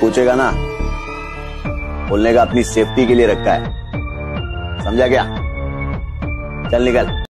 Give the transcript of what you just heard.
पूछेगा ना बोलने का अपनी सेफ्टी के लिए रखा है। समझा क्या? चल निकल।